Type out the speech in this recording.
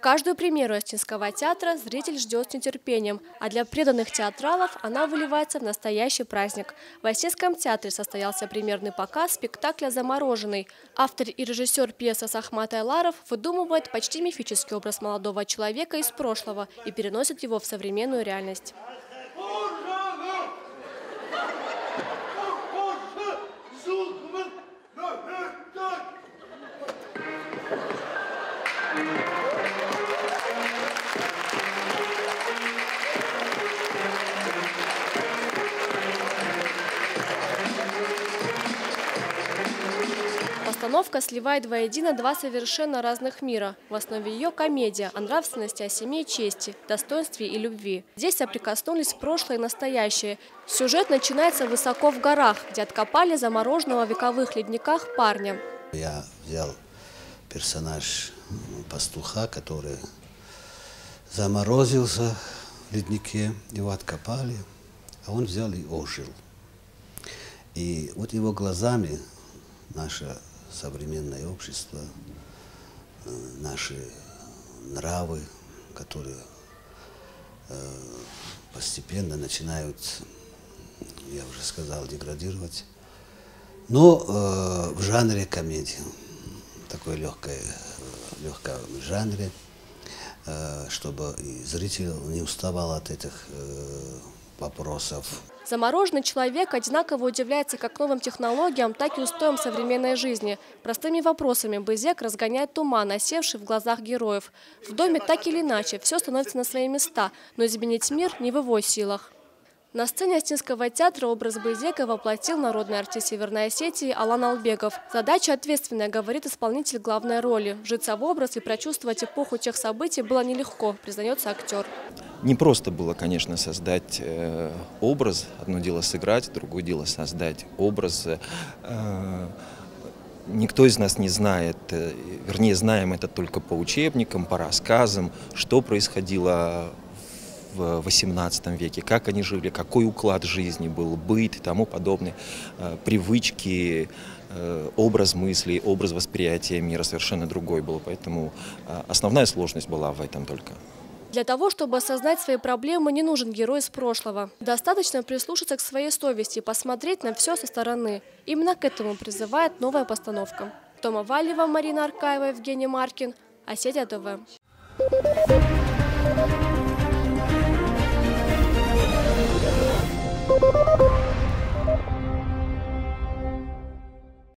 Каждую премьеру Остинского театра зритель ждет с нетерпением, а для преданных театралов она выливается в настоящий праздник. В Остинском театре состоялся премьерный показ спектакля «Замороженный». Автор и режиссер пьесы Сахмат Айларов выдумывает почти мифический образ молодого человека из прошлого и переносит его в современную реальность. Постановка сливает воедино два совершенно разных мира. В основе ее комедия о нравственности, о семье и чести, достоинстве и любви. Здесь соприкоснулись прошлое и настоящее. Сюжет начинается высоко в горах, где откопали замороженного в вековых ледниках парня. Я взял персонаж пастуха, который заморозился в леднике, его откопали, а он взял и ожил. И вот его глазами наша современное общество, э, наши нравы, которые э, постепенно начинают, я уже сказал, деградировать. Но э, в жанре комедии, такой легкой, легком жанре, чтобы и зритель не уставал от этих вопросов. Замороженный человек одинаково удивляется как новым технологиям, так и устоям современной жизни. Простыми вопросами Бызек разгоняет туман, осевший в глазах героев. В доме так или иначе все становится на свои места, но изменить мир не в его силах. На сцене Астинского театра образ Байзека воплотил народный артист Северной Осетии Алан Албегов. Задача ответственная, говорит исполнитель главной роли. Вжиться в образ и прочувствовать эпоху тех событий было нелегко, признается актер. Не просто было, конечно, создать э, образ. Одно дело сыграть, другое дело создать образ. Э, никто из нас не знает, э, вернее, знаем это только по учебникам, по рассказам, что происходило в XVIII веке, как они жили, какой уклад жизни был, быт и тому подобное, э, привычки, э, образ мыслей, образ восприятия мира совершенно другой был. Поэтому э, основная сложность была в этом только. Для того, чтобы осознать свои проблемы, не нужен герой из прошлого. Достаточно прислушаться к своей совести посмотреть на все со стороны. Именно к этому призывает новая постановка. Тома Валева, Марина Аркаева, Евгений Маркин. Осетия ТВ.